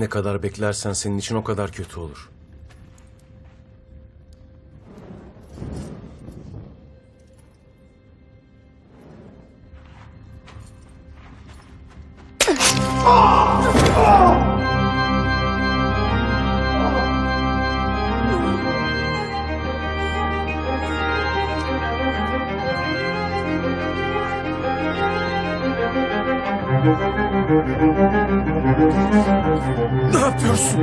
Ne kadar beklersen senin için o kadar kötü olur. Ne yapıyorsun?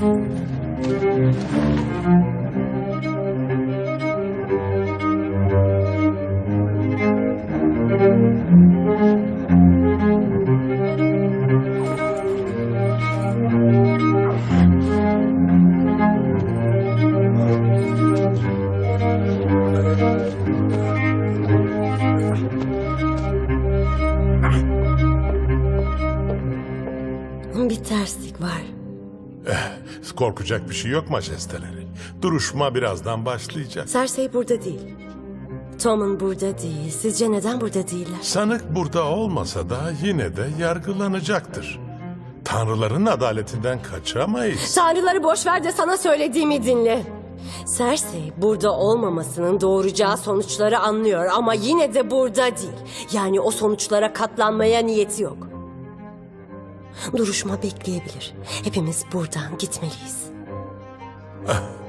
Bir terslik var. Korkacak bir şey yok majesteleri. Duruşma birazdan başlayacak. Cersei burada değil. Tom'un burada değil. Sizce neden burada değiller? Sanık burada olmasa da yine de yargılanacaktır. Tanrıların adaletinden kaçamayız. Tanrıları boş ver de sana söylediğimi dinle. Cersei burada olmamasının doğuracağı sonuçları anlıyor ama yine de burada değil. Yani o sonuçlara katlanmaya niyeti yok. Duruşma bekleyebilir. Hepimiz buradan gitmeliyiz.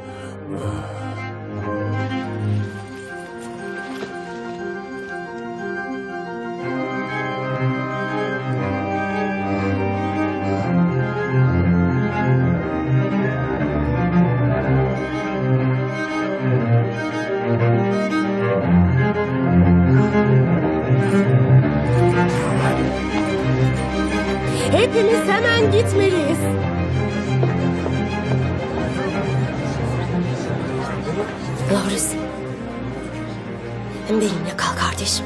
Hepimiz hemen gitmeliyiz. Loris. Benimle kal kardeşim.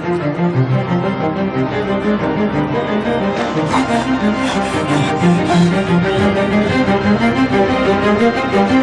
Çekilin!